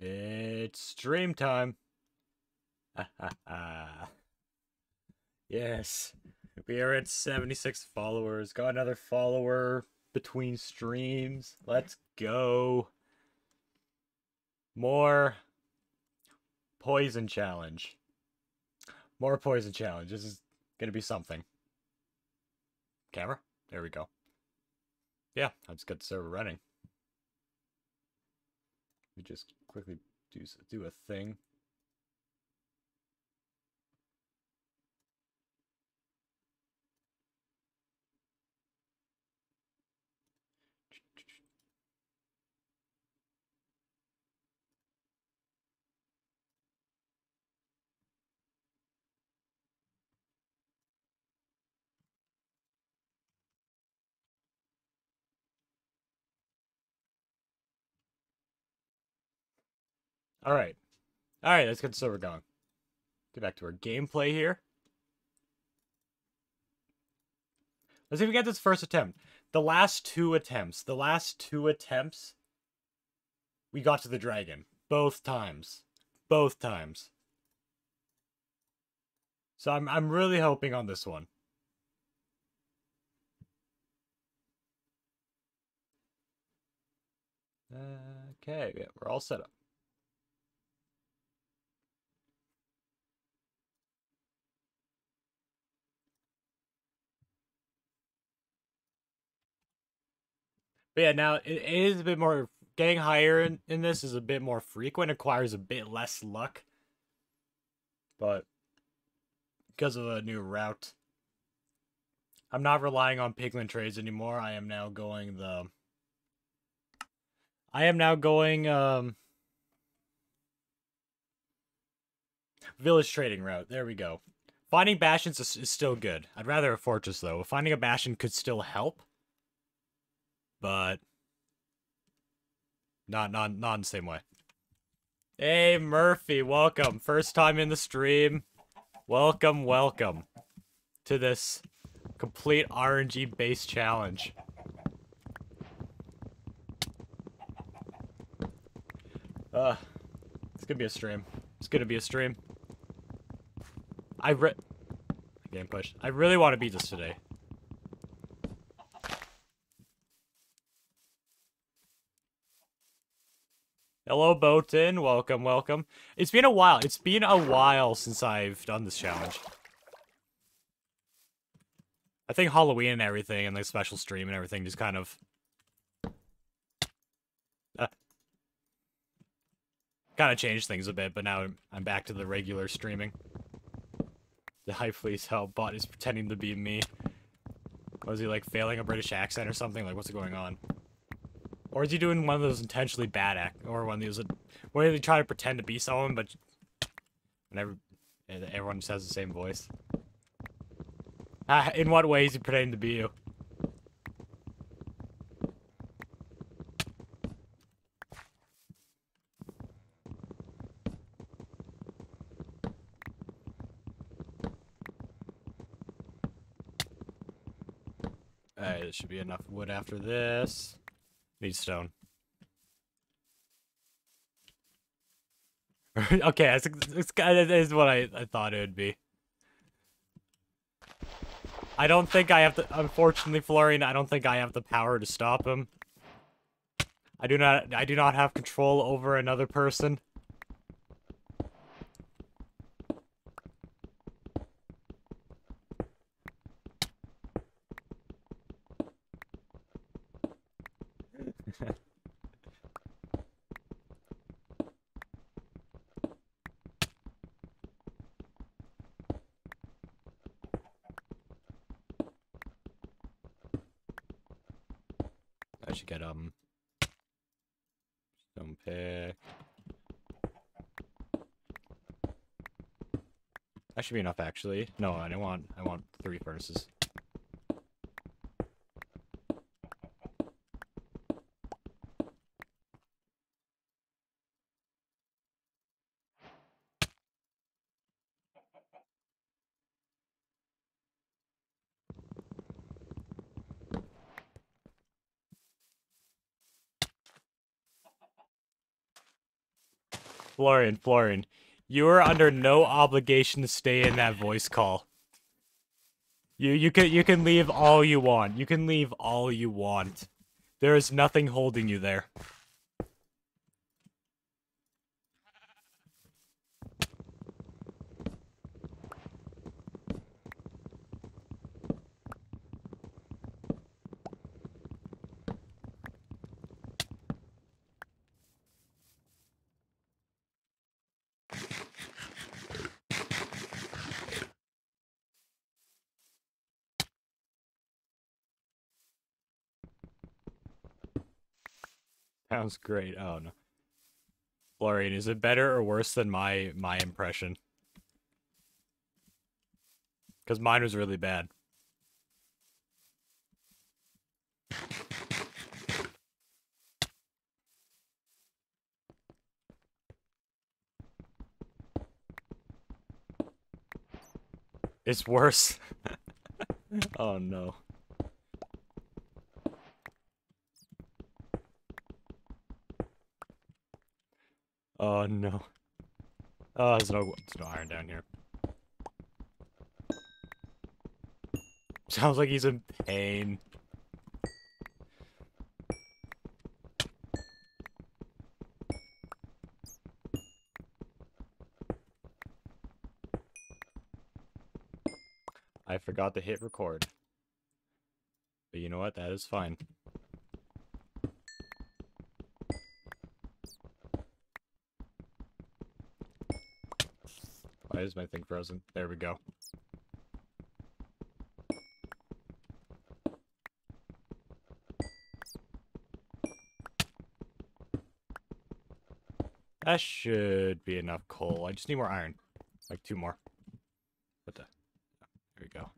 It's stream time. yes. We are at 76 followers. Got another follower between streams. Let's go. More poison challenge. More poison challenge. This is going to be something. Camera? There we go. Yeah, I just got the server running. We just quickly do do a thing. All right. All right, let's get the server going. Get back to our gameplay here. Let's see if we get this first attempt. The last two attempts, the last two attempts, we got to the dragon. Both times. Both times. So I'm, I'm really hoping on this one. Okay, yeah, we're all set up. But yeah, now it, is a bit more getting higher in, in this is a bit more frequent, acquires a bit less luck. But because of the new route, I'm not relying on piglin trades anymore. I am now going the I am now going um village trading route. There we go. Finding bastions is still good. I'd rather a fortress though. Finding a bastion could still help but not not not in the same way. Hey Murphy, welcome. First time in the stream. Welcome, welcome to this complete RNG based challenge. Uh, it's gonna be a stream. It's gonna be a stream. I re- game push. I really want to beat this today. Hello, Boatin. Welcome, welcome. It's been a while. It's been a while since I've done this challenge. I think Halloween and everything, and the special stream and everything just kind of... Uh, kind of changed things a bit, but now I'm back to the regular streaming. The high fleece help bot is pretending to be me. Was he, like, failing a British accent or something? Like, what's going on? Or is he doing one of those intentionally bad act, or one of those where they try to pretend to be someone, but whenever everyone just has the same voice? Uh, in what way is he pretending to be you? Alright, there should be enough wood after this. Need stone. okay, that's, that's, that is what I, I thought it would be. I don't think I have to, unfortunately, Florian, I don't think I have the power to stop him. I do not, I do not have control over another person. Should get, um, stone pick. That should be enough, actually. No, I don't want, I want three furnaces. Florian, Florian, you are under no obligation to stay in that voice call. You you can you can leave all you want. You can leave all you want. There is nothing holding you there. Sounds great. Oh no. Florian, is it better or worse than my my impression? Because mine was really bad. It's worse. oh no. Oh no. Oh, there's no, there's no iron down here. Sounds like he's in pain. I forgot to hit record. But you know what? That is fine. Is my thing frozen? There we go. That should be enough coal. I just need more iron. Like two more. What the? There we go.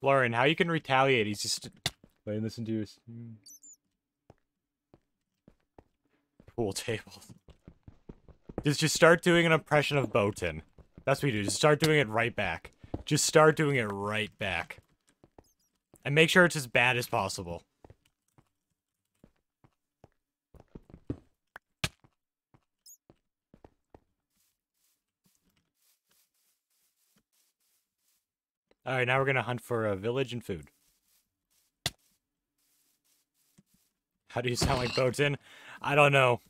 Lauren, how you can retaliate? He's just Wait, listen to your pool table. Just just start doing an impression of Botan. That's what you do. Just start doing it right back. Just start doing it right back. And make sure it's as bad as possible. Alright, now we're gonna hunt for a village and food. How do you sound like Botan? I don't know.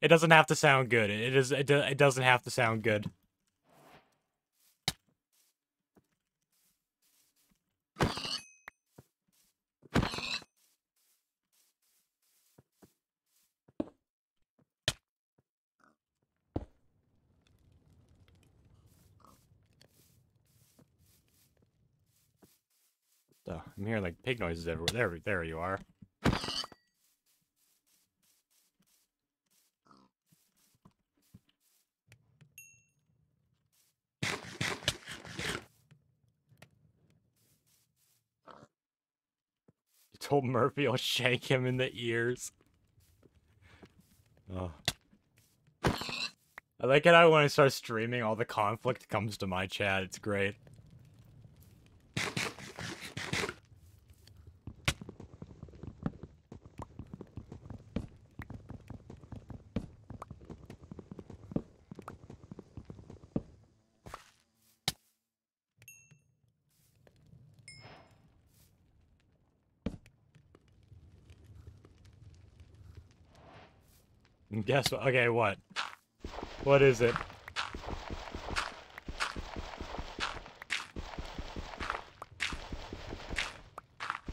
It doesn't have to sound good. It is. It, do, it doesn't have to sound good. Oh, I'm hearing like pig noises everywhere. There, there you are. Told Murphy I'll shank him in the ears. Oh. I like it how when I start streaming, all the conflict comes to my chat. It's great. Guess what? Okay, what? What is it?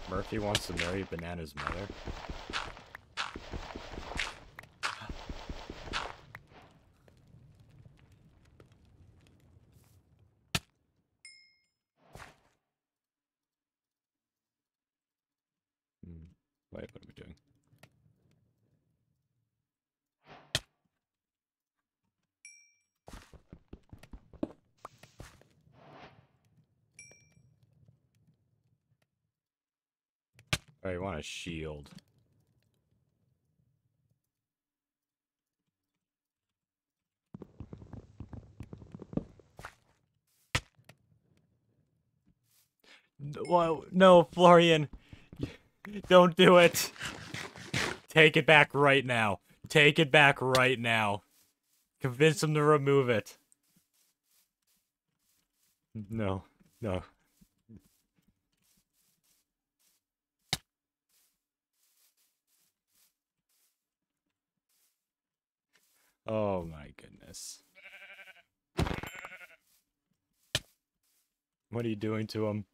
Murphy wants to marry Banana's mother. I want a shield. Whoa, no, Florian. Don't do it. Take it back right now. Take it back right now. Convince him to remove it. No, no. Oh my goodness. What are you doing to him?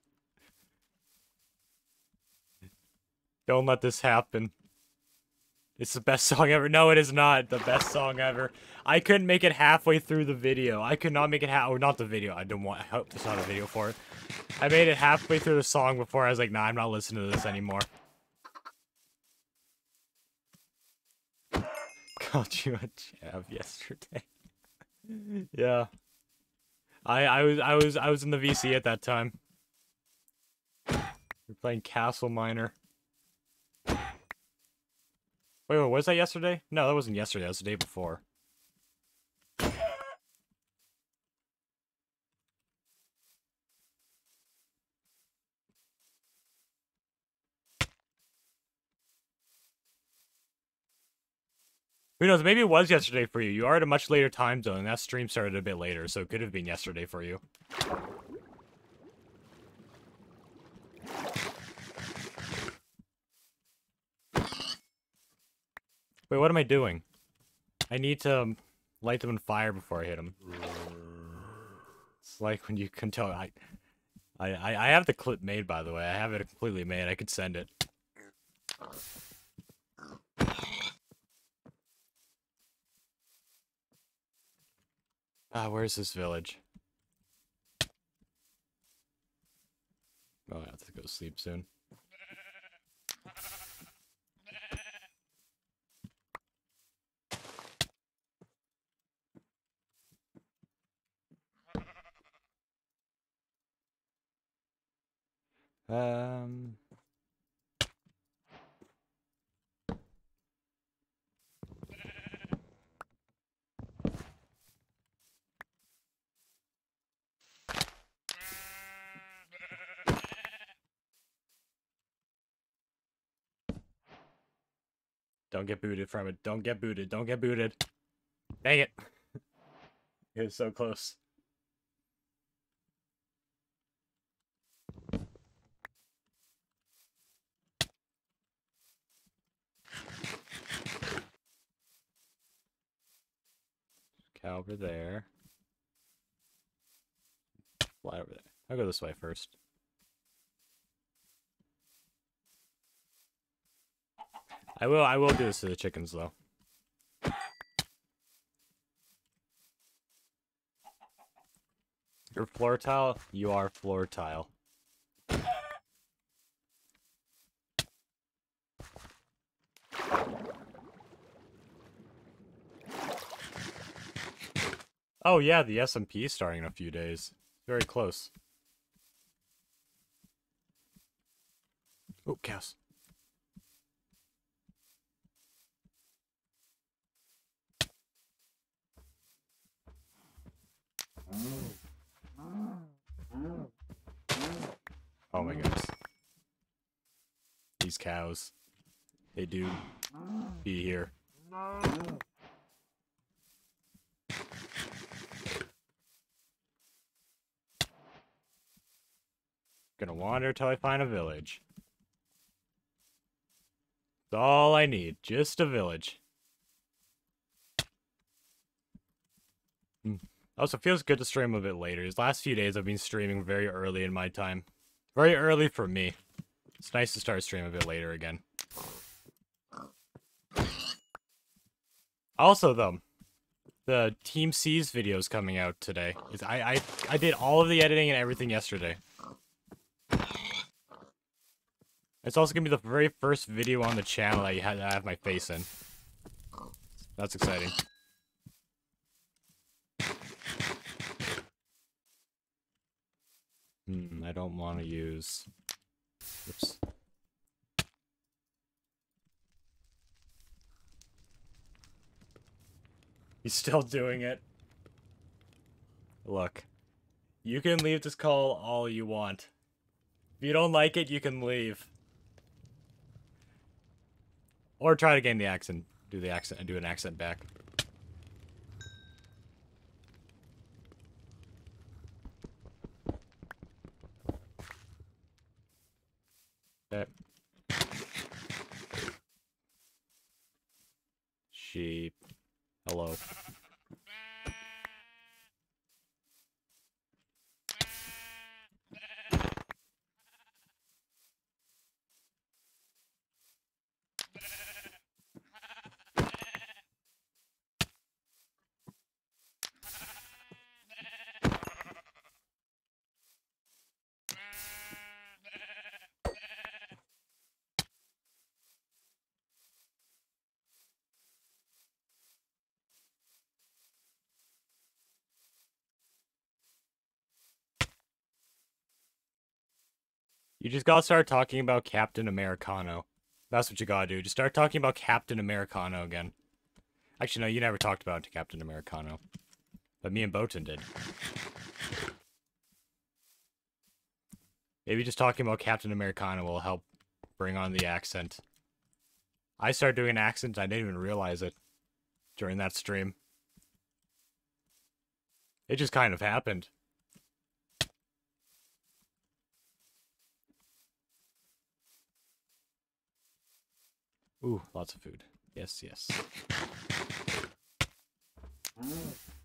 Don't let this happen. It's the best song ever. No, it is not the best song ever. I couldn't make it halfway through the video. I could not make it half, or oh, not the video. I don't want, I hope there's not a video for it. I made it halfway through the song before I was like, nah, I'm not listening to this anymore. Called you a jab yesterday. yeah. I, I was, I was, I was in the VC at that time. We're playing Castle Miner. Wait, wait, was that yesterday? No, that wasn't yesterday. That was the day before. Who knows? Maybe it was yesterday for you. You are at a much later time zone, and that stream started a bit later, so it could have been yesterday for you. Wait, what am I doing? I need to um, light them on fire before I hit them. It's like when you can tell. I, I, I have the clip made, by the way. I have it completely made. I could send it. Ah, where's this village? Oh, I have to go sleep soon. Um. Don't get booted from it. Don't get booted. Don't get booted. Dang it. it was so close. Cow over there. Fly over there. I'll go this way first. I will I will do this to the chickens though. You're floor tile? You are floor tile. Oh yeah, the SMP starting in a few days. Very close. Oh, cows. Oh my goodness. These cows. They do be here. Gonna wander till I find a village. That's all I need. Just a village. Also, feels good to stream a bit later. These last few days I've been streaming very early in my time. Very early for me. It's nice to start streaming a bit later again. Also, though, the Team C's video is coming out today. I, I, I did all of the editing and everything yesterday. It's also gonna be the very first video on the channel that you had to have my face in. That's exciting. Hmm, I don't want to use... Oops. He's still doing it. Look. You can leave this call all you want. If you don't like it, you can leave. Or try to gain the accent. Do the accent and do an accent back. Okay. Sheep. Hello. You just gotta start talking about Captain Americano. That's what you gotta do. Just start talking about Captain Americano again. Actually, no, you never talked about Captain Americano. But me and Botan did. Maybe just talking about Captain Americano will help bring on the accent. I started doing an accent, I didn't even realize it during that stream. It just kind of happened. Ooh, lots of food. Yes, yes.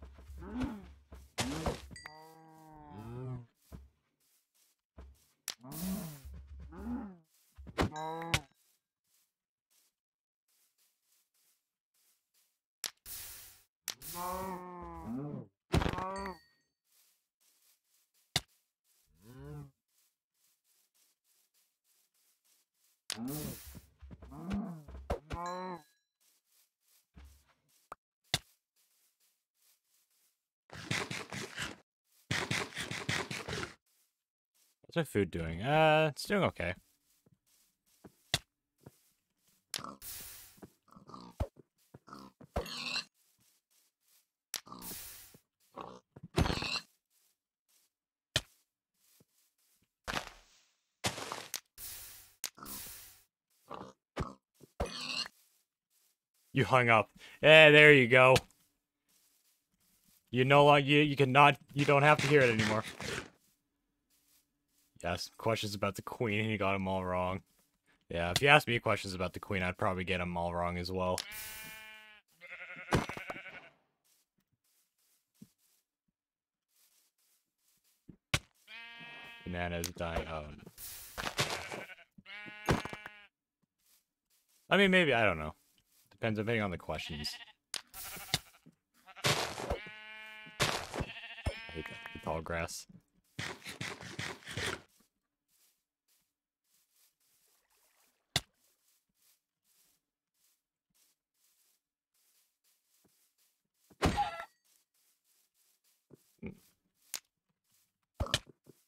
What's food doing? Uh, it's doing okay. You hung up. Eh, there you go. You no longer you you cannot you don't have to hear it anymore. Yes, questions about the queen and you got them all wrong. Yeah, if you ask me questions about the queen, I'd probably get them all wrong as well. Bananas dying. Oh. I mean, maybe, I don't know. Depends depending on the questions. I hate that, the tall grass.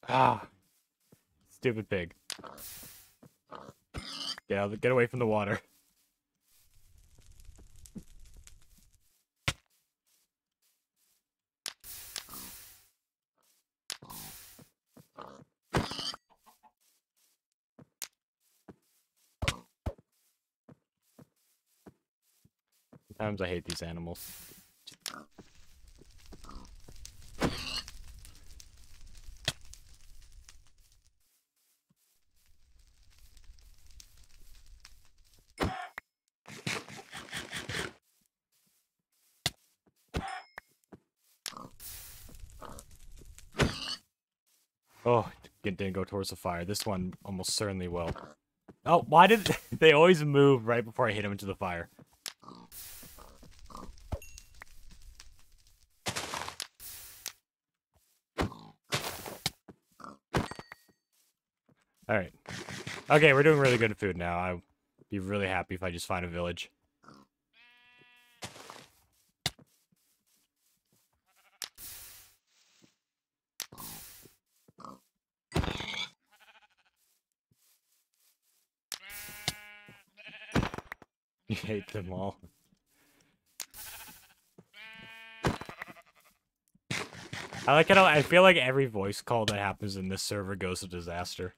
Ah. Stupid pig. Get out, get away from the water. Sometimes I hate these animals. Didn't go towards the fire. This one almost certainly will. Oh, why did they always move right before I hit him into the fire? Alright. Okay, we're doing really good food now. I'd be really happy if I just find a village. Hate them all. I like it. I feel like every voice call that happens in this server goes to disaster.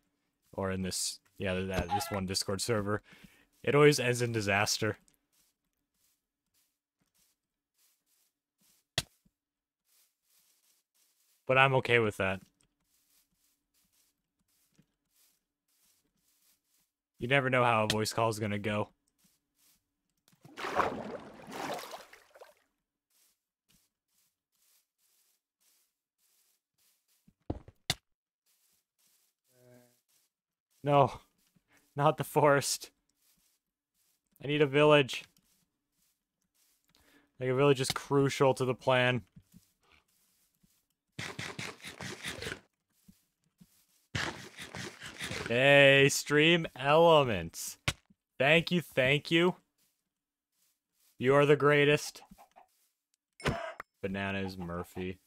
or in this yeah that this one Discord server. It always ends in disaster. But I'm okay with that. You never know how a voice call is gonna go. Uh, no, not the forest. I need a village. Like a village is crucial to the plan. Hey, stream elements. Thank you, thank you. You are the greatest. Bananas, Murphy.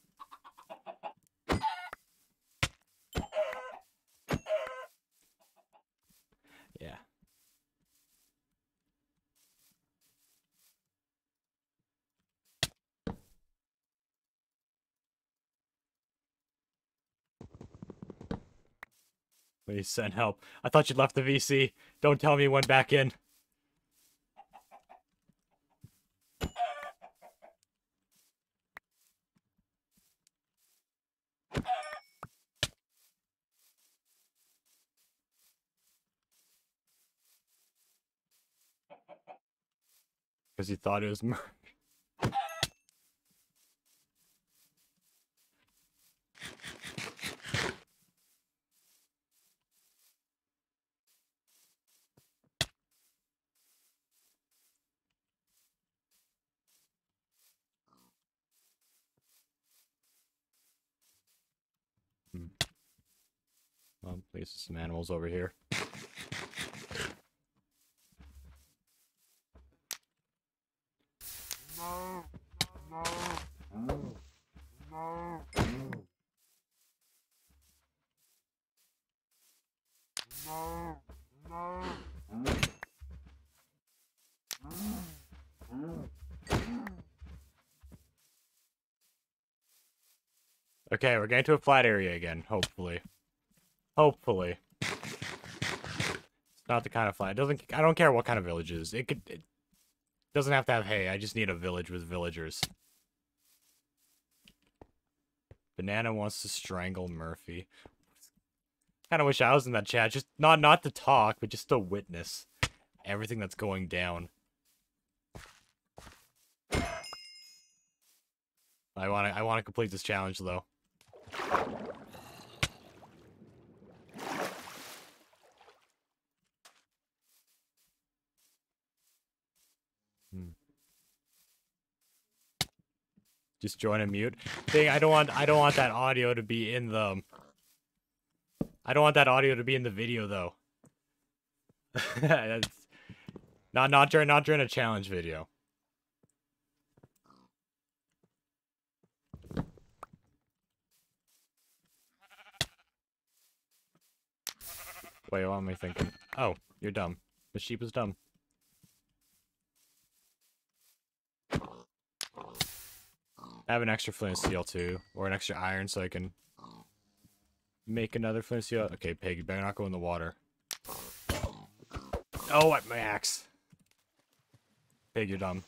Yeah. Please send help. I thought you'd left the VC. Don't tell me you went back in. Because he thought it was Mur- Um, please, some animals over here. Okay, we're getting to a flat area again, hopefully. Hopefully. It's not the kind of flat. It doesn't I don't care what kind of village it is. It could it doesn't have to have hay. I just need a village with villagers. Banana wants to strangle Murphy. Kind of wish I was in that chat. Just not not to talk, but just to witness everything that's going down. I want to I want to complete this challenge though. Just join and mute. Thing I don't want I don't want that audio to be in the I don't want that audio to be in the video though. That's not not during not during a challenge video. Wait, what am I thinking? Oh, you're dumb. The sheep is dumb. I have an extra flint steel too, or an extra iron so I can make another flint steel. Okay, pig, you better not go in the water. Oh, my axe. Pig, you're dumb.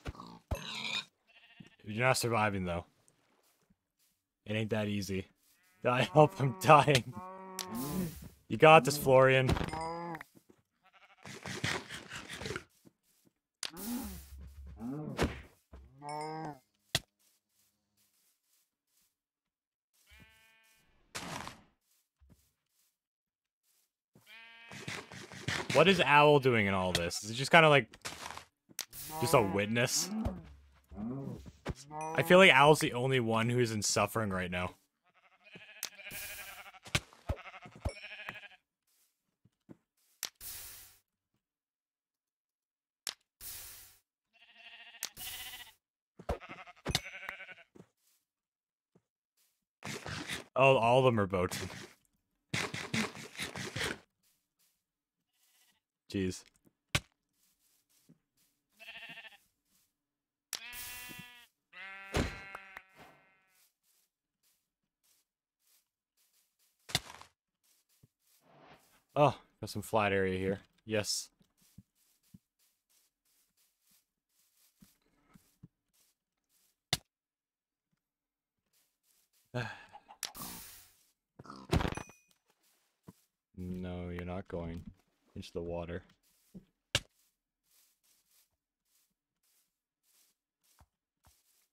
You're not surviving though. It ain't that easy. I help I'm dying. You got this, Florian. What is Owl doing in all this? Is it just kind of like just a witness? I feel like Owl's the only one who's in suffering right now. Oh, all of them are boats. Jeez. Oh, Got some flat area here. Yes. no, you're not going into the water.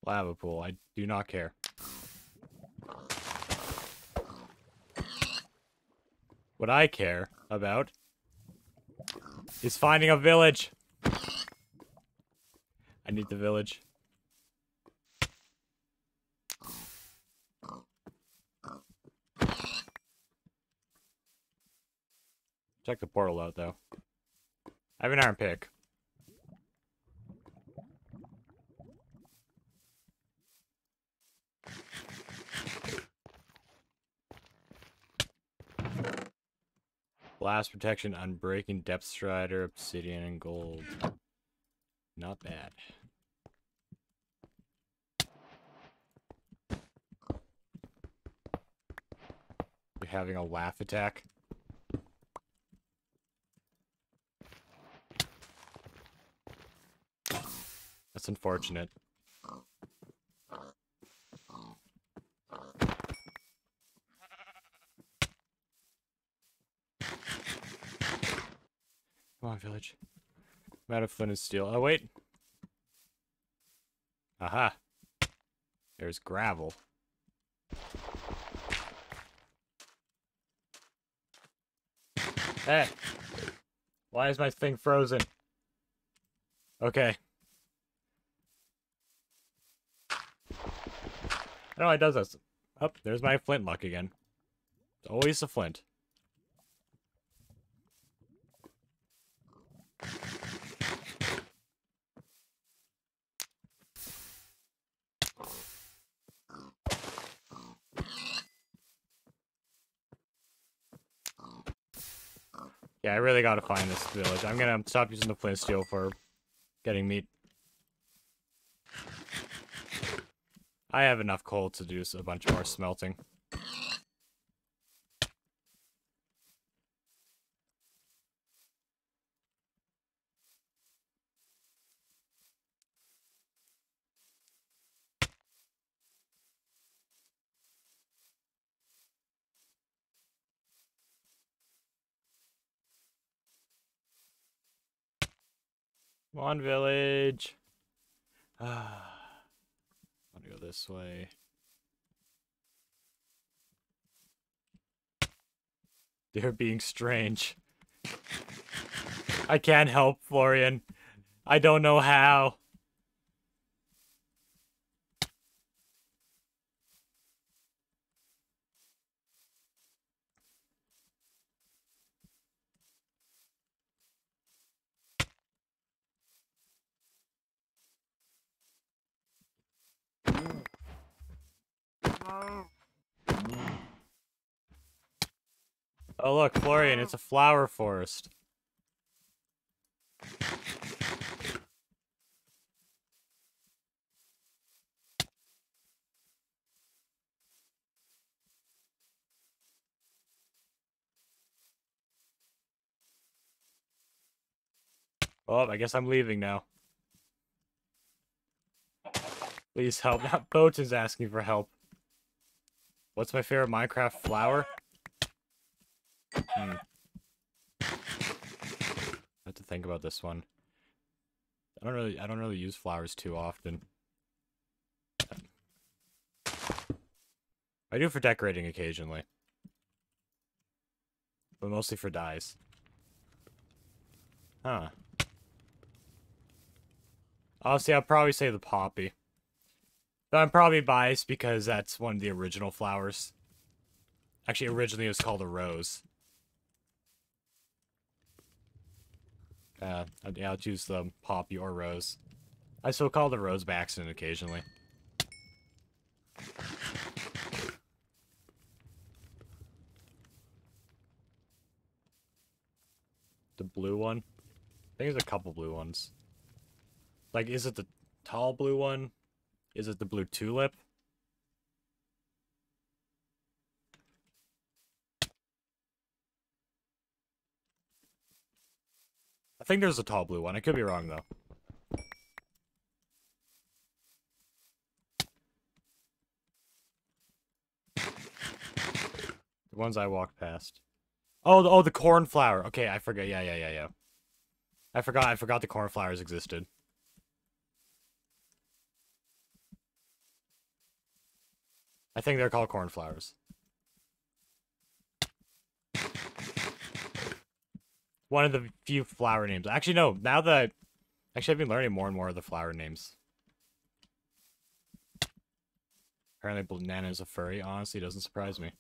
Lava pool. I do not care. What I care about is finding a village. I need the village. Check the portal out, though. I have an iron pick. Blast protection, unbreaking, depth strider, obsidian, and gold. Not bad. You're having a laugh attack? That's unfortunate. Come on, village. I'm out of flint and steel. Oh, wait. Aha. There's gravel. Hey. Why is my thing frozen? Okay. Don't know why it does this. Oh, there's my flint luck again. It's always a flint. Yeah, I really gotta find this village. I'm gonna stop using the flint steel for getting meat. I have enough coal to do a bunch more smelting. Come on, village. Ah, I want to go this way. They're being strange. I can't help, Florian. I don't know how. Oh look, Florian, it's a flower forest. Oh, I guess I'm leaving now. Please help. That boat is asking for help. What's my favorite Minecraft flower? Hmm. I have to think about this one. I don't really I don't really use flowers too often. I do for decorating occasionally. But mostly for dyes. Huh. Honestly, I'll probably say the poppy. I'm probably biased because that's one of the original flowers. Actually, originally it was called a rose. Uh, yeah, I'll choose the poppy or rose. I still call the rose by accident occasionally. The blue one? I think there's a couple blue ones. Like, is it the tall blue one? Is it the blue tulip? I think there's a tall blue one. I could be wrong though. The ones I walked past. Oh, the, oh, the cornflower. Okay, I forgot. Yeah, yeah, yeah, yeah. I forgot. I forgot the cornflowers existed. I think they're called cornflowers. One of the few flower names. Actually, no. Now that actually, I've been learning more and more of the flower names. Apparently, banana is a furry. Honestly, doesn't surprise me.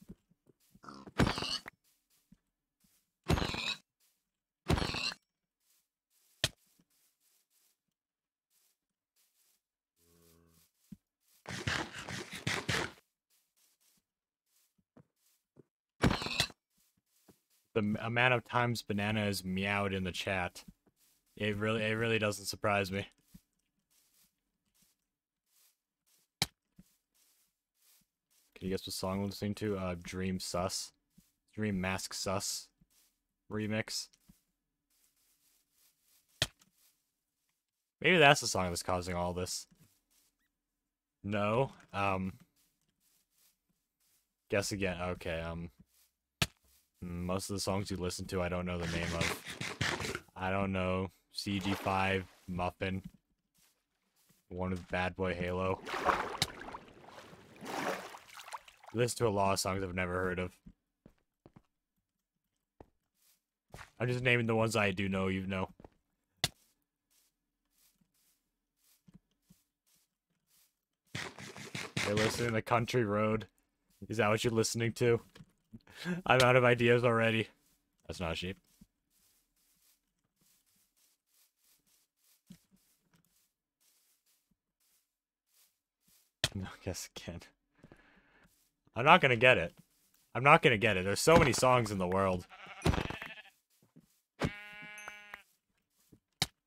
The amount of times banana is meowed in the chat, it really it really doesn't surprise me. Can you guess what song I'm listening to? Uh, Dream Sus, Dream Mask Sus, remix. Maybe that's the song that's causing all this. No. Um. Guess again. Okay. Um. Most of the songs you listen to, I don't know the name of. I don't know. CG5, Muffin. One with BadBoyHalo. Listen to a lot of songs I've never heard of. I'm just naming the ones I do know you know. You're listening to Country Road. Is that what you're listening to? I'm out of ideas already. That's not a sheep. No, guess again. I'm not gonna get it. I'm not gonna get it. There's so many songs in the world.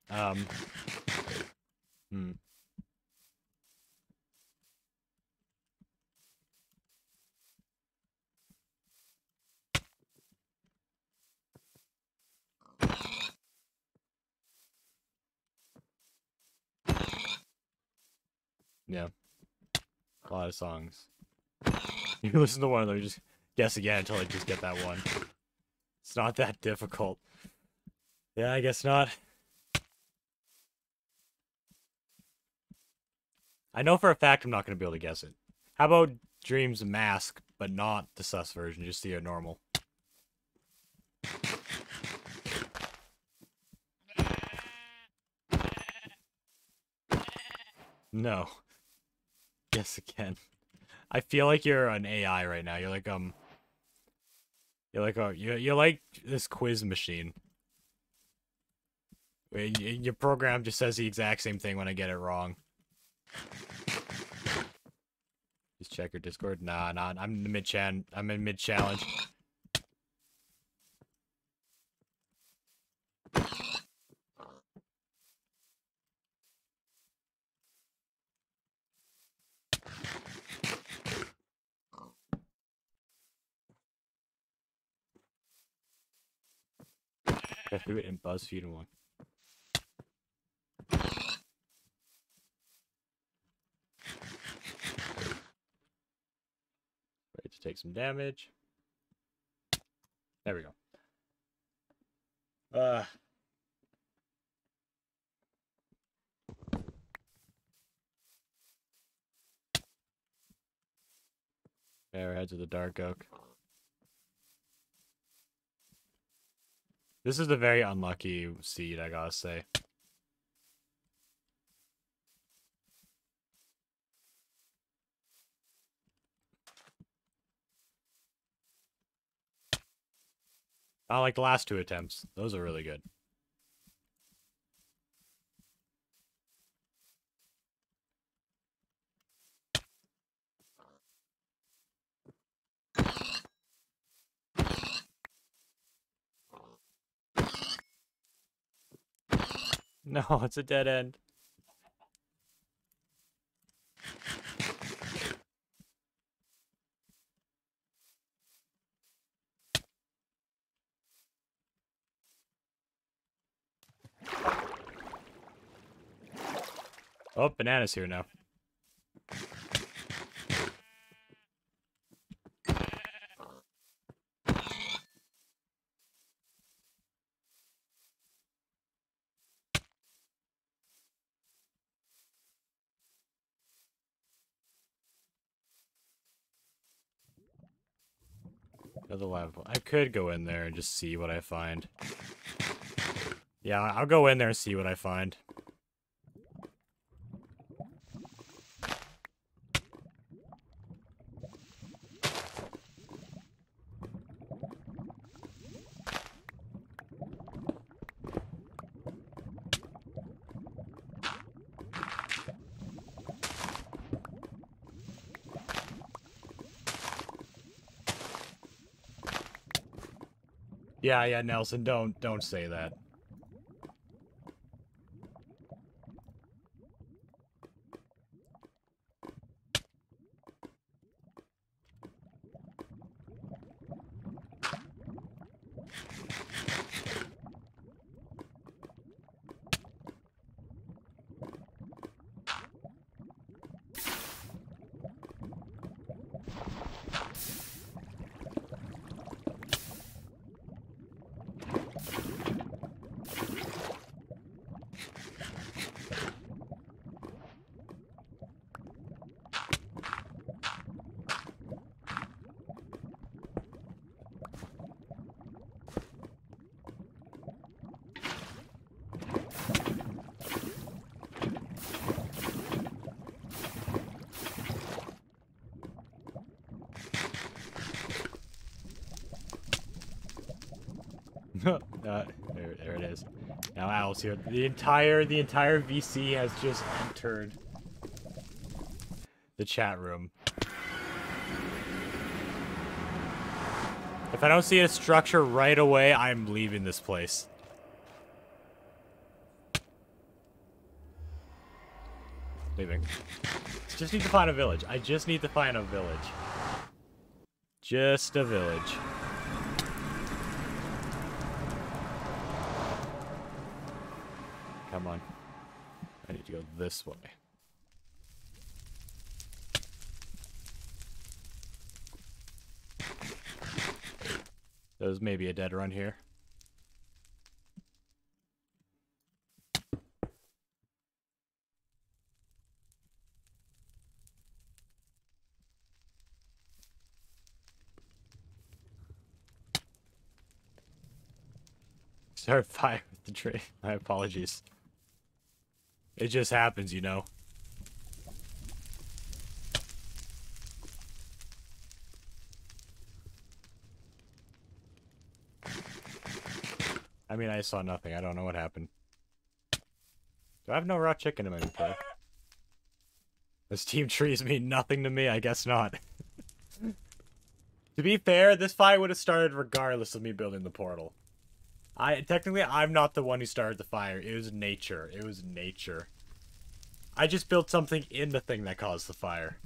Um. Hmm. Yeah. A lot of songs. You listen to one of them, you just guess again until I just get that one. It's not that difficult. Yeah, I guess not. I know for a fact I'm not going to be able to guess it. How about Dream's Mask, but not the sus version, just the normal? No. Guess again. I feel like you're an AI right now. You're like um. You're like oh, you you're like this quiz machine. Your program just says the exact same thing when I get it wrong. Just check your Discord. Nah, nah. I'm in mid chan. I'm in mid challenge. Who and BuzzFeed one. Ready to take some damage. There we go. Uh. Arrowheads of the Dark Oak. This is a very unlucky seed, I gotta say. I like the last two attempts. Those are really good. No, it's a dead end. Oh, banana's here now. Could go in there and just see what I find. Yeah, I'll go in there and see what I find. Yeah, yeah, Nelson, don't don't say that. Uh, there, there it is. Now Owl's here. The entire, the entire VC has just entered the chat room. If I don't see a structure right away, I'm leaving this place. Leaving. Just need to find a village. I just need to find a village. Just a village. Come on. I need to go this way. There's maybe a dead run here. Start fire with the tree. My apologies. It just happens, you know. I mean, I saw nothing. I don't know what happened. Do I have no raw chicken in my inventory? Those team trees mean nothing to me. I guess not. to be fair, this fight would have started regardless of me building the portal. I technically I'm not the one who started the fire. It was nature. It was nature. I just built something in the thing that caused the fire.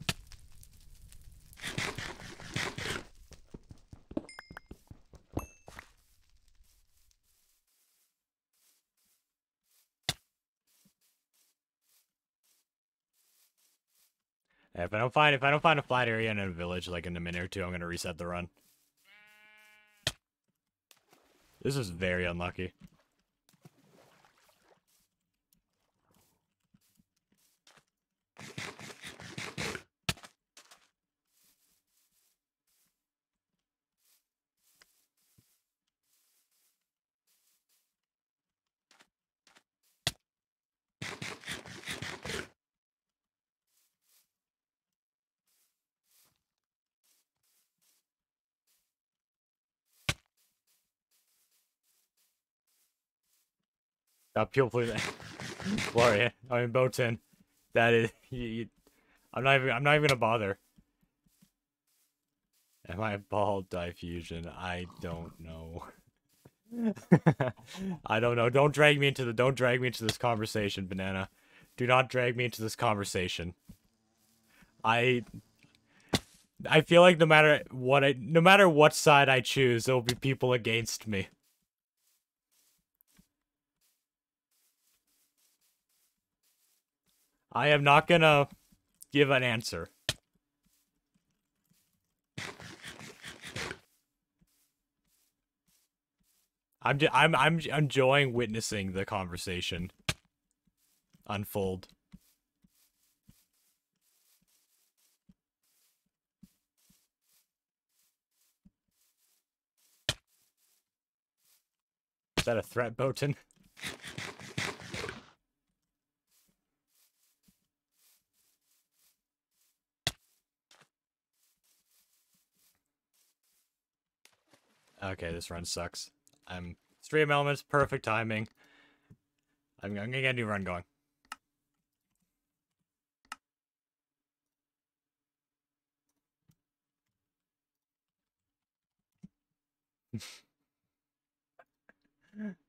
If I don't find if I don't find a flat area in a village like in a minute or two, I'm gonna reset the run. This is very unlucky. Uh, Gloria. I mean Botan. That is you, you, I'm not even I'm not even gonna bother. Am I bald DiFusion? I don't know. I don't know. Don't drag me into the don't drag me into this conversation, banana. Do not drag me into this conversation. I I feel like no matter what I no matter what side I choose, there will be people against me. I am not gonna give an answer. I'm j- I'm I'm enjoying witnessing the conversation unfold. Is that a threat, Botan? Okay, this run sucks. I'm stream elements, perfect timing. I'm, gonna get a new run going.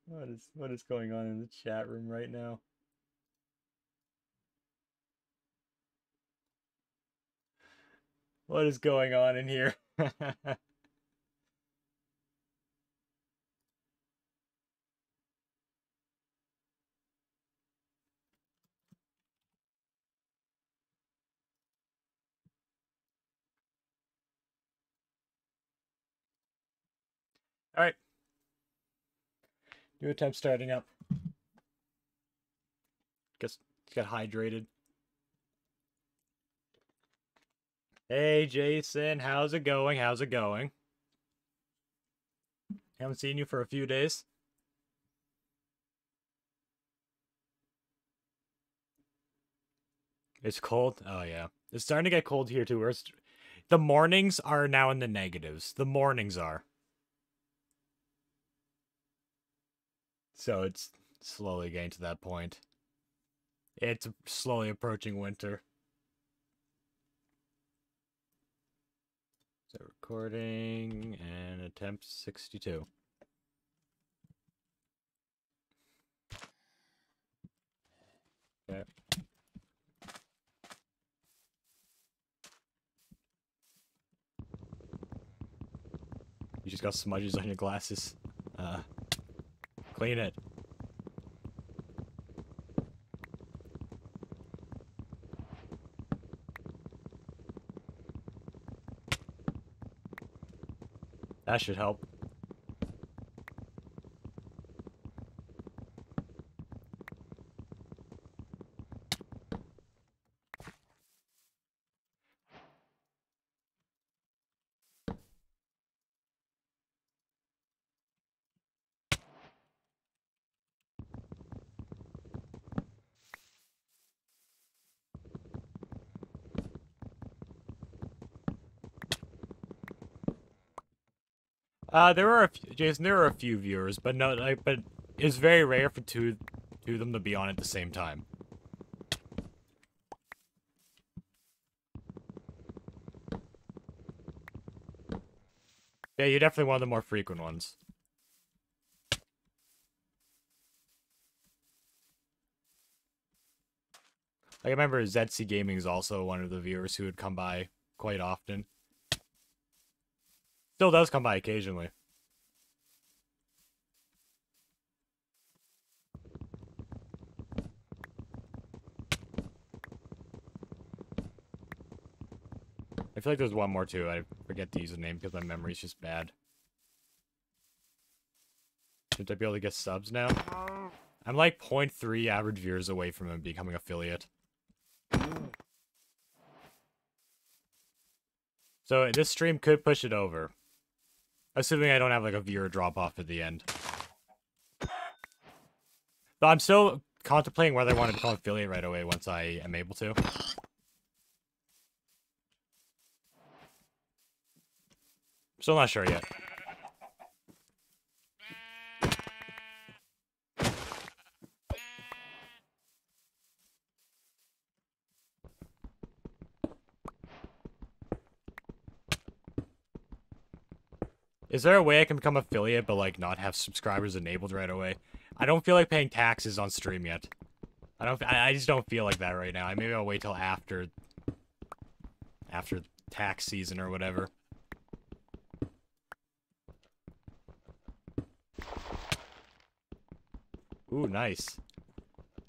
what is what is going on in the chat room right now? What is going on in here? All right. New attempt starting up. Guess get hydrated. Hey Jason, how's it going? How's it going? Haven't seen you for a few days. It's cold. Oh yeah, it's starting to get cold here too. The mornings are now in the negatives. The mornings are. So it's slowly getting to that point. It's slowly approaching winter. So recording and attempt 62. Okay. You just got smudges on your glasses. Uh, clean it. That should help. Uh, there are a few, Jason. There are a few viewers, but no, like, but it's very rare for two, two of them to be on at the same time. Yeah, you're definitely one of the more frequent ones. I remember Zetsy Gaming is also one of the viewers who would come by quite often. Still does come by occasionally. I feel like there's one more too. I forget the username because my memory's just bad. Should I be able to get subs now? I'm like 0.3 average viewers away from him becoming affiliate. So this stream could push it over. Assuming I don't have like a viewer drop off at the end. But I'm still contemplating whether I want to become affiliate right away once I am able to. Still not sure yet. Is there a way I can become affiliate but like not have subscribers enabled right away? I don't feel like paying taxes on stream yet. I don't. I, just don't feel like that right now. I maybe I'll wait till after, after tax season or whatever. Ooh, nice.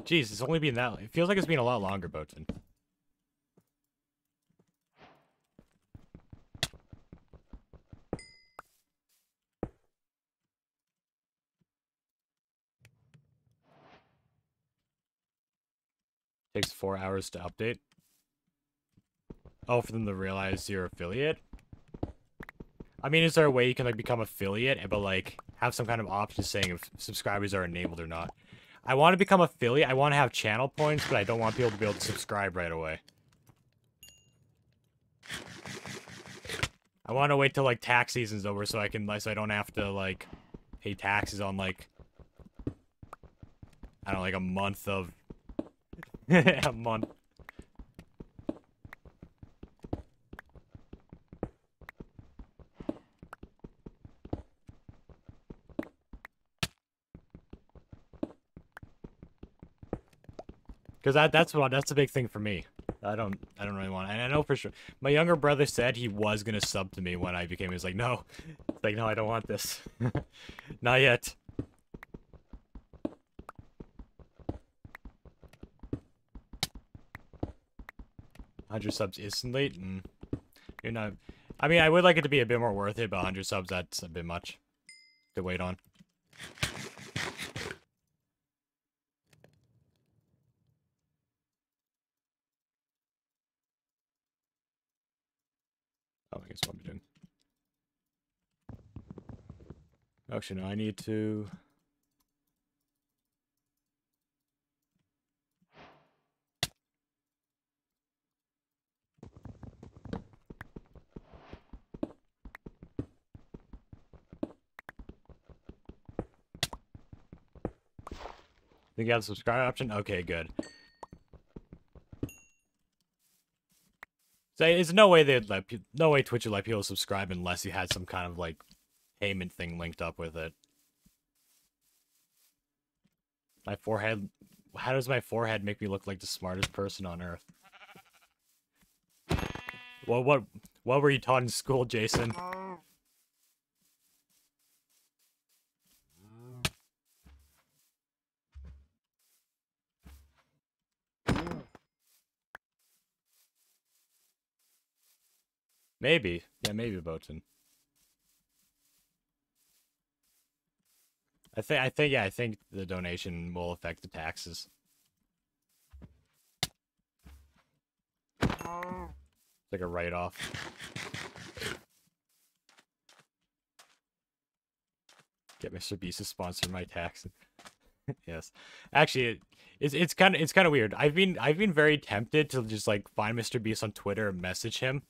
Jeez, it's only been that. It feels like it's been a lot longer, Boaton. Takes four hours to update. Oh, for them to realize you're affiliate? I mean, is there a way you can like become affiliate, eh, but like have some kind of option saying if subscribers are enabled or not? I want to become affiliate. I want to have channel points, but I don't want people to be able to subscribe right away. I want to wait till like tax season's over so I can like, so I don't have to like pay taxes on like I don't know, like a month of a month. Because that that's what that's a big thing for me. I don't I don't really want and I know for sure my younger brother said he was gonna sub to me when I became he was like no it's like no I don't want this not yet hundred subs instantly mm. you're not I mean I would like it to be a bit more worth it but hundred subs that's a bit much to wait on Oh, I guess what I'm doing. Actually, no, I need to... You have the subscribe option? Okay, good. So there's no way they'd let no way Twitch would let people subscribe unless you had some kind of like payment thing linked up with it. My forehead how does my forehead make me look like the smartest person on earth? Well, what what were you taught in school, Jason? Maybe. Yeah, maybe Boaton. I think I think yeah, I think the donation will affect the taxes. It's like a write-off. Get Mr. Beast to sponsor my tax. yes. Actually, it, it's it's kind of it's kind of weird. I've been I've been very tempted to just like find Mr. Beast on Twitter and message him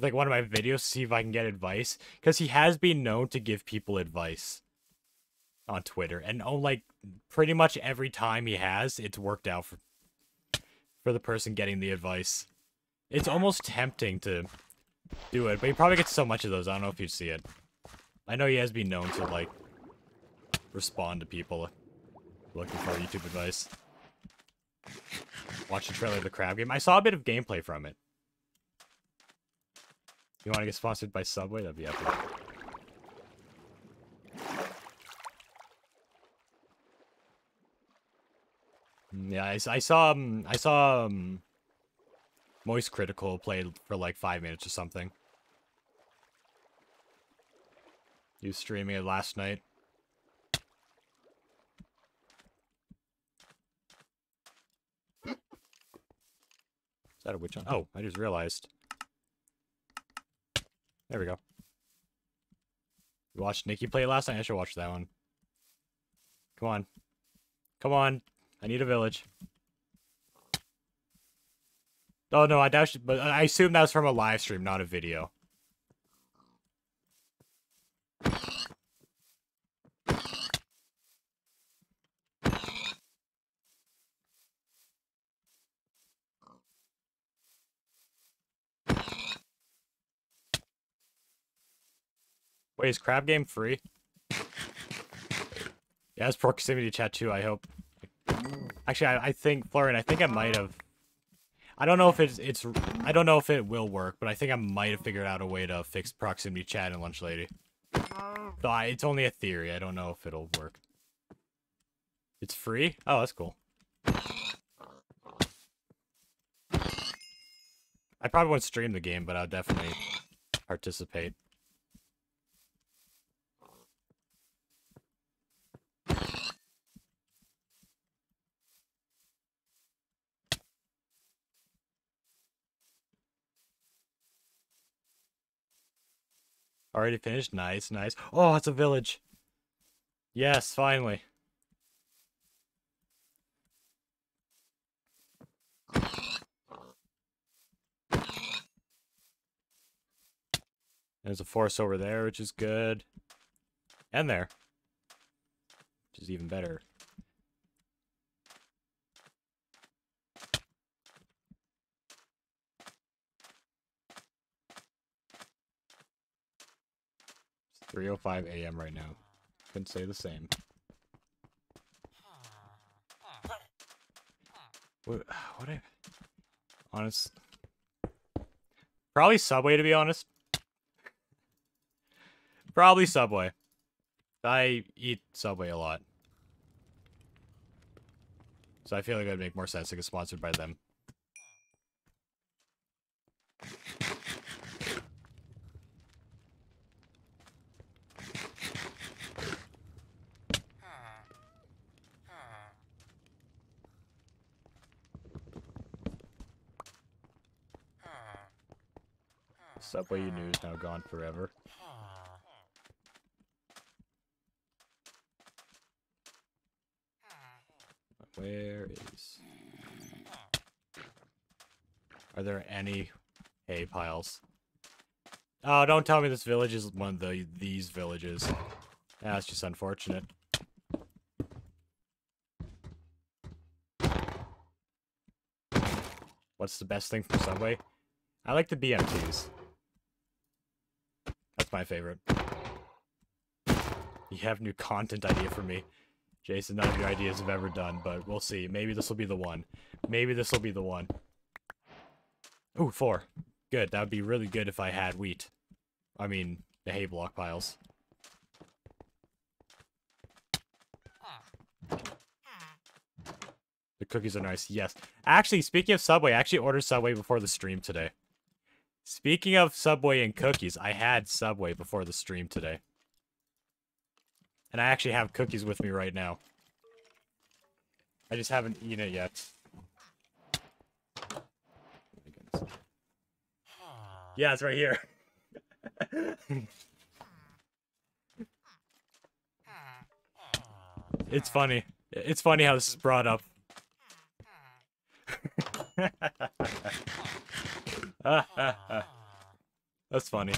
with like one of my videos to see if I can get advice because he has been known to give people advice on Twitter and oh like pretty much every time he has it's worked out for for the person getting the advice. It's almost tempting to do it, but he probably gets so much of those. I don't know if you'd see it. I know he has been known to like respond to people looking for YouTube advice. Watch the trailer of the crab game. I saw a bit of gameplay from it. You want to get sponsored by Subway? That'd be epic. Mm, yeah, I, I saw um, I saw um, Moist Critical play for like five minutes or something. He was streaming it last night. Is that a witch on? Oh, I just realized. There we go. You watched Nikki play last night? I should watch that one. Come on. Come on. I need a village. Oh, no, I dashed, but I assume that was from a live stream, not a video. Wait, is Crab Game free? Yeah, it's proximity chat too, I hope. Actually, I, I think, Florian, I think I might have... I don't know if it's, it's... I don't know if it will work, but I think I might have figured out a way to fix proximity chat in Lunch Lady. So I, it's only a theory. I don't know if it'll work. It's free? Oh, that's cool. I probably won't stream the game, but I'll definitely participate. Already finished? Nice, nice. Oh, it's a village. Yes, finally. There's a forest over there, which is good. And there. Which is even better. 3.05 a.m. right now. Couldn't say the same. What, what I... Honest... Probably Subway, to be honest. Probably Subway. I eat Subway a lot. So I feel like it would make more sense to get sponsored by them. Subway hmm. you knew is now gone forever. Where is... Are there any hay piles? Oh, don't tell me this village is one of the these villages. That's just unfortunate. What's the best thing from Subway? I like the BMTs. That's my favorite. You have new content idea for me. Jason, none of your ideas have ever done, but we'll see. Maybe this will be the one. Maybe this will be the one. Ooh, four. Good. That would be really good if I had wheat. I mean, the hay block piles. The cookies are nice. Yes. Actually, speaking of Subway, I actually ordered Subway before the stream today. Speaking of Subway and cookies, I had Subway before the stream today. And I actually have cookies with me right now. I just haven't eaten it yet. Yeah, it's right here. it's funny. It's funny how this is brought up. That's funny.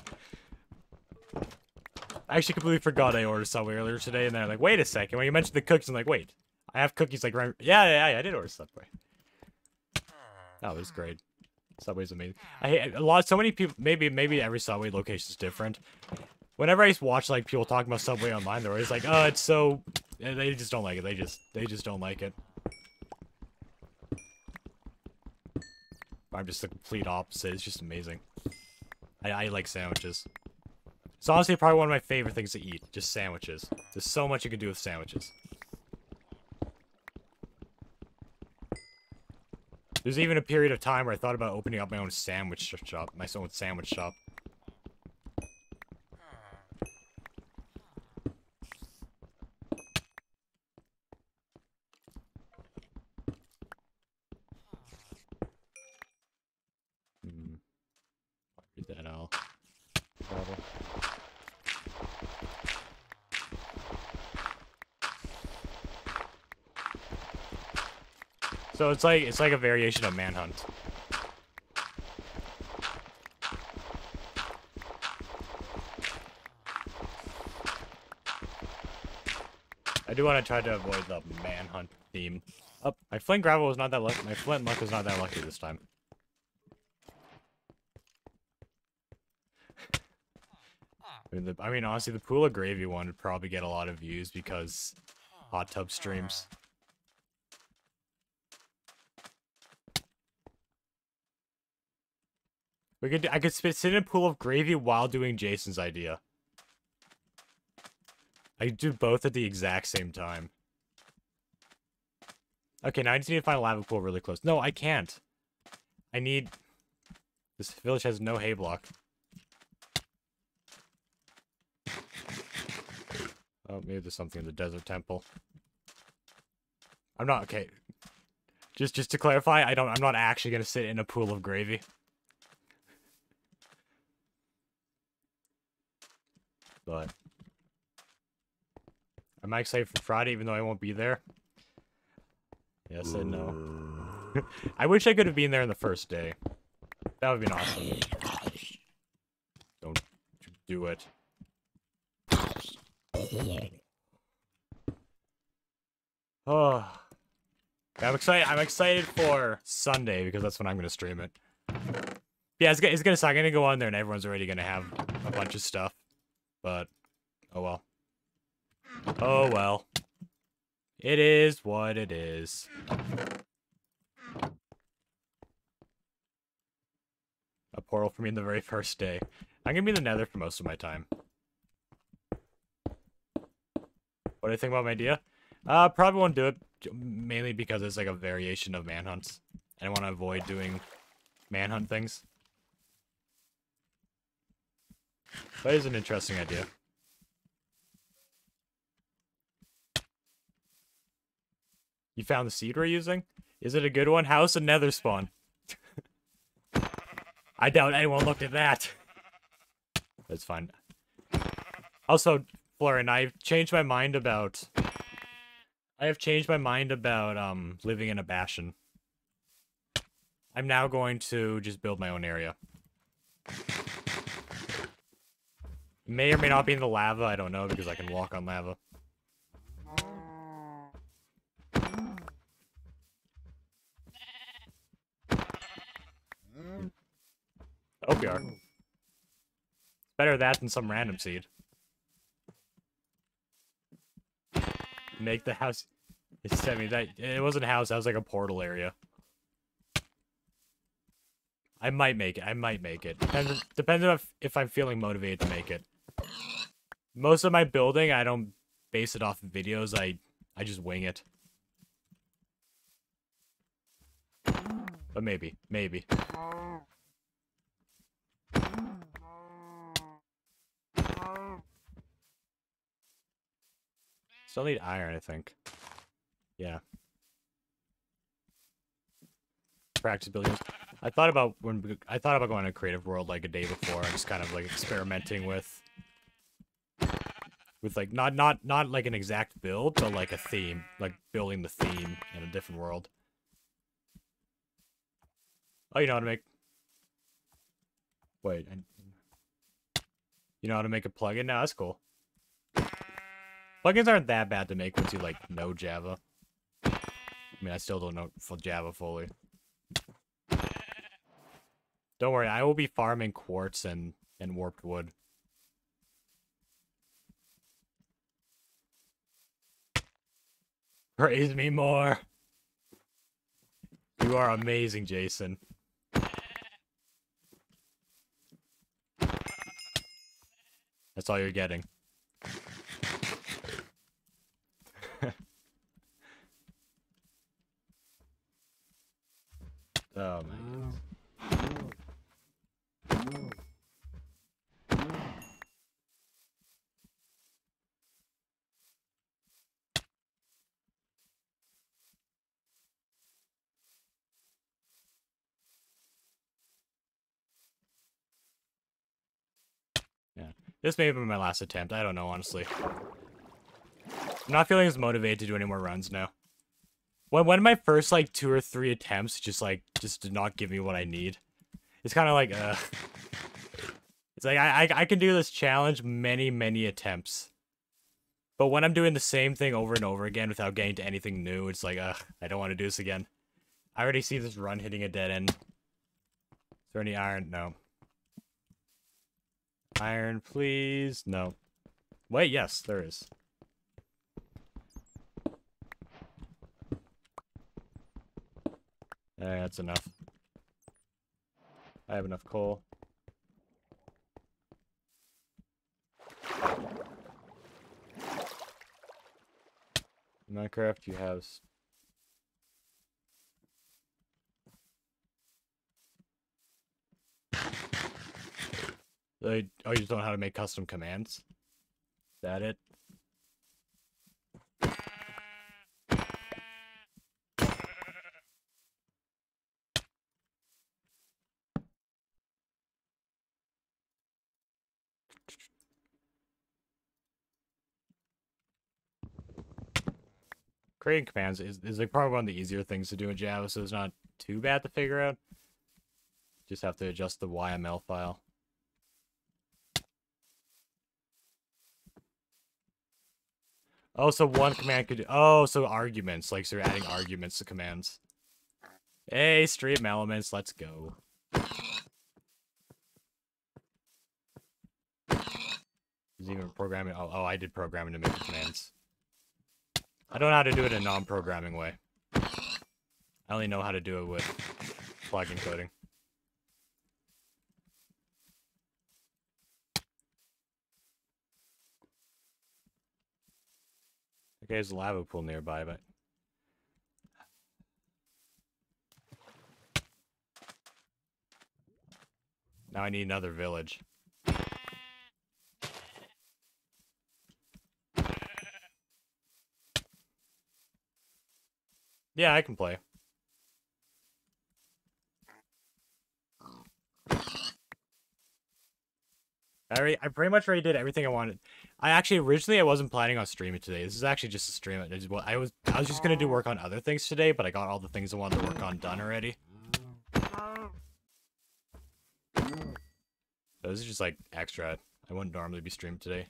I actually completely forgot I ordered Subway earlier today, and then I'm like, wait a second. When you mentioned the cookies, I'm like, wait, I have cookies like right. Yeah, yeah, yeah, I did order Subway. That was great. Subway's amazing. I hate a lot. So many people. Maybe maybe every Subway location is different. Whenever I watch like people talking about Subway online, they're always like, "Oh, it's so." and They just don't like it. They just they just don't like it. I'm just the complete opposite. It's just amazing. I, I like sandwiches. It's honestly probably one of my favorite things to eat. Just sandwiches. There's so much you can do with sandwiches. There's even a period of time where I thought about opening up my own sandwich shop. My own sandwich shop. Hmm. Read that out. Probably. So it's like it's like a variation of Manhunt. I do want to try to avoid the Manhunt theme. Oh, my flint gravel was not that lucky. My flint luck was not that lucky this time. I mean, the, I mean, honestly, the Pool of Gravy one would probably get a lot of views because hot tub streams. We could I could sit in a pool of gravy while doing Jason's idea. I do both at the exact same time. Okay, now I just need to find a lava pool really close. No, I can't. I need... This village has no hay block. Oh, maybe there's something in the desert temple. I'm not... Okay. Just just to clarify, I don't... I'm not actually going to sit in a pool of gravy. But... I'm excited for Friday even though I won't be there? Yes and no. I wish I could have been there in the first day. That would have been awesome. Don't do it. Oh. I'm excited. I'm excited for Sunday because that's when I'm gonna stream it. Yeah, it's, it's gonna. I'm gonna go on there and everyone's already gonna have a bunch of stuff. But, oh well. Oh well. It is what it is. A portal for me in the very first day. I'm gonna be in the nether for most of my time. What do you think about my idea? Uh, probably won't do it, mainly because it's like a variation of manhunts. And I want to avoid doing manhunt things. But it's an interesting idea. You found the seed we're using? Is it a good one? House and nether spawn. I doubt anyone looked at that. That's fine. Also, Florin, I've changed my mind about... I have changed my mind about um living in a bastion. I'm now going to just build my own area. May or may not be in the lava, I don't know, because I can walk on lava. I hope we are. Better that than some random seed. Make the house... It's, I mean, that, it wasn't a house, that was like a portal area. I might make it. I might make it. Depends, depends on if, if I'm feeling motivated to make it. Most of my building, I don't base it off of videos. I, I just wing it. But maybe. Maybe. Still need iron, I think. Yeah. Practice building. I thought about when I thought about going to creative world like a day before and just kind of like experimenting with with like not not not like an exact build, but like a theme, like building the theme in a different world. Oh, you know how to make. Wait, you know how to make a plugin now? That's cool. Plugins aren't that bad to make once you, like, know Java. I mean, I still don't know Java fully. Don't worry, I will be farming quartz and, and warped wood. Praise me more. You are amazing, Jason. That's all you're getting. Oh my Yeah. This may have been my last attempt. I don't know, honestly. I'm not feeling as motivated to do any more runs now. When one of my first like two or three attempts just like just did not give me what I need. It's kind of like uh It's like I, I I can do this challenge many many attempts. But when I'm doing the same thing over and over again without getting to anything new, it's like uh I don't want to do this again. I already see this run hitting a dead end. Is there any iron? No. Iron, please. No. Wait, yes, there is. Yeah, that's enough. I have enough coal. Minecraft, you have Like, oh, you just don't know how to make custom commands? Is that it? Creating commands is, is like probably one of the easier things to do in Java, so it's not too bad to figure out. Just have to adjust the YML file. Oh, so one command could... Oh, so arguments. Like, so you're adding arguments to commands. Hey, stream elements, let's go. He's even programming... Oh, oh, I did programming to make the commands. I don't know how to do it in a non-programming way. I only know how to do it with plugin coding. There's a lava pool nearby, but... Now I need another village. Yeah, I can play. I, I pretty much already did everything I wanted. I actually originally I wasn't planning on streaming today. This is actually just a stream. I, was I was just gonna do work on other things today, but I got all the things I wanted to work on done already. So this is just like extra. I wouldn't normally be streamed today.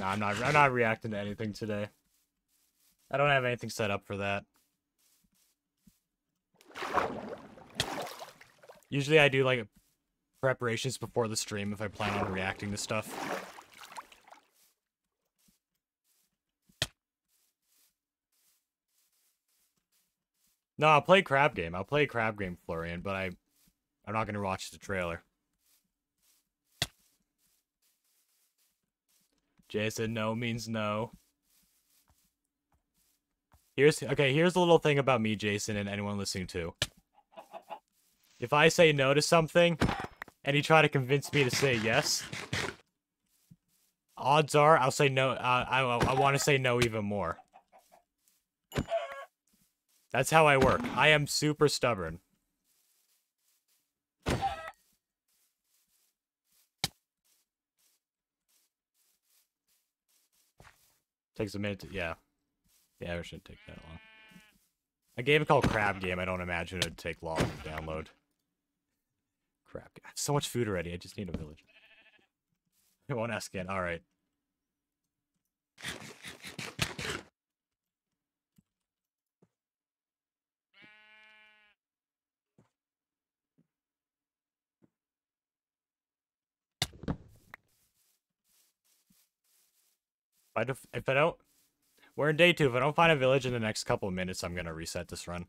No, I'm not. I'm not reacting to anything today. I don't have anything set up for that. Usually I do like preparations before the stream if I plan on reacting to stuff. No, I'll play Crab Game. I'll play Crab Game, Florian, but I, I'm not going to watch the trailer. Jason, no means no. Here's okay, here's a little thing about me, Jason, and anyone listening to. If I say no to something, and you try to convince me to say yes, odds are I'll say no. Uh, I I want to say no even more. That's how I work. I am super stubborn. Takes a minute to, yeah. Yeah, it shouldn't take that long. A game called Crab Game, I don't imagine it'd take long to download. Crap. So much food already. I just need a village. I won't ask again. All right. If I don't... We're in day two. If I don't find a village in the next couple of minutes, I'm going to reset this run.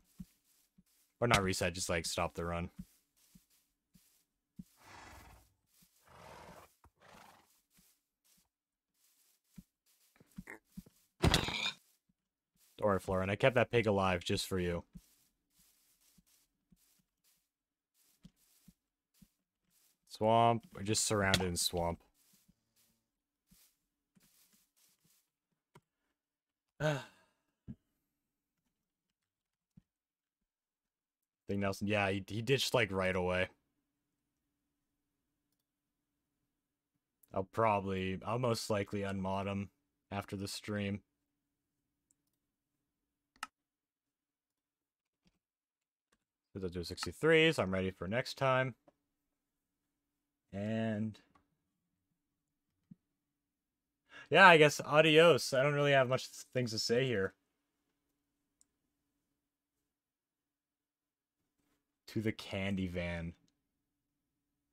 Or not reset, just like stop the run. Worry, Florin. I kept that pig alive just for you. Swamp. We're just surrounded in swamp. Thing Nelson. Yeah, he, he ditched like right away. I'll probably, I'll most likely unmod him after the stream. I'll do 63, so I'm ready for next time. And yeah, I guess adios. I don't really have much things to say here. To the candy van.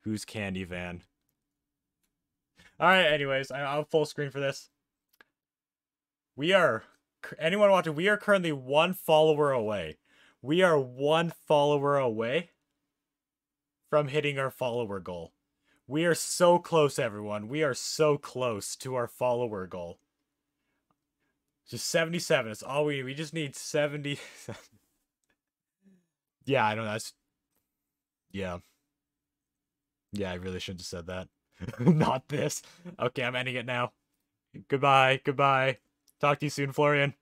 Who's candy van? All right, anyways, I'll full screen for this. We are, anyone watching, we are currently one follower away we are one follower away from hitting our follower goal. We are so close, everyone. We are so close to our follower goal. Just 77. It's all we need. We just need 70. Yeah, I know that's. Yeah. Yeah, I really shouldn't have said that. Not this. Okay, I'm ending it now. Goodbye. Goodbye. Talk to you soon, Florian.